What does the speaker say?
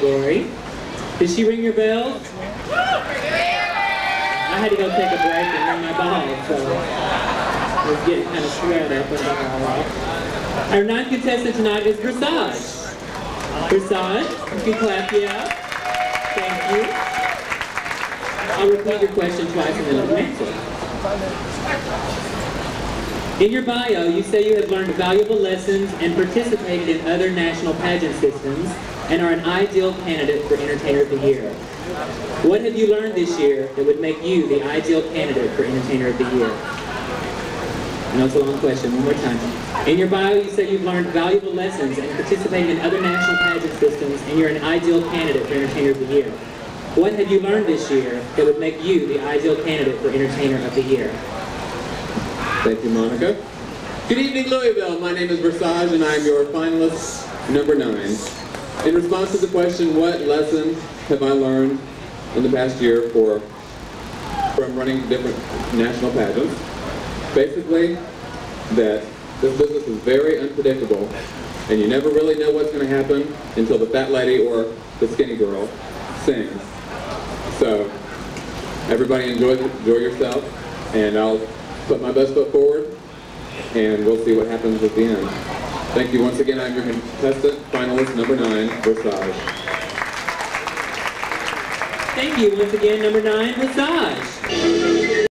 Did she ring your bell? I had to go take a break and ring my bell, so I was getting kind of sweat up and all right. Our ninth contestant tonight is Versage. Versage, you can clap yeah. Thank you. I'll repeat your question twice and then I'll answer. In your bio, you say you have learned valuable lessons and participated in other national pageant systems and are an ideal candidate for Entertainer of the Year. What have you learned this year that would make you the ideal candidate for Entertainer of the Year? I know it's a long question, one more time. In your bio, you say you've learned valuable lessons and participated in other national pageant systems and you're an ideal candidate for Entertainer of the Year. What have you learned this year that would make you the ideal candidate for Entertainer of the Year? Thank you, Monica. Good evening, Louisville. My name is Versage, and I am your finalist number nine. In response to the question, what lesson have I learned in the past year for from running different national pageants? Basically, that this business is very unpredictable, and you never really know what's going to happen until the fat lady or the skinny girl sings. So, everybody enjoy, enjoy yourself, and I'll put my best foot forward, and we'll see what happens at the end. Thank you once again. I'm your contestant, finalist number nine, Versage. Thank you once again, number nine, Versage.